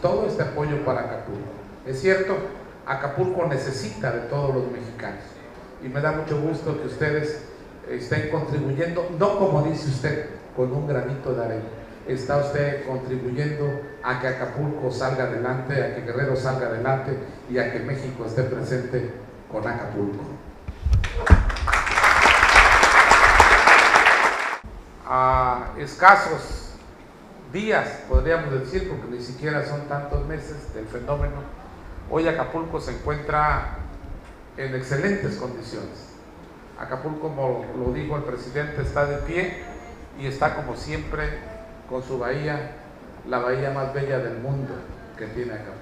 todo este apoyo para Acapulco. Es cierto, Acapulco necesita de todos los mexicanos y me da mucho gusto que ustedes estén contribuyendo, no como dice usted, con un granito de arena. Está usted contribuyendo a que Acapulco salga adelante, a que Guerrero salga adelante y a que México esté presente con Acapulco. A escasos días, podríamos decir, porque ni siquiera son tantos meses del fenómeno, hoy Acapulco se encuentra en excelentes condiciones. Acapulco, como lo dijo el presidente, está de pie y está como siempre con su bahía, la bahía más bella del mundo que tiene Acapulco.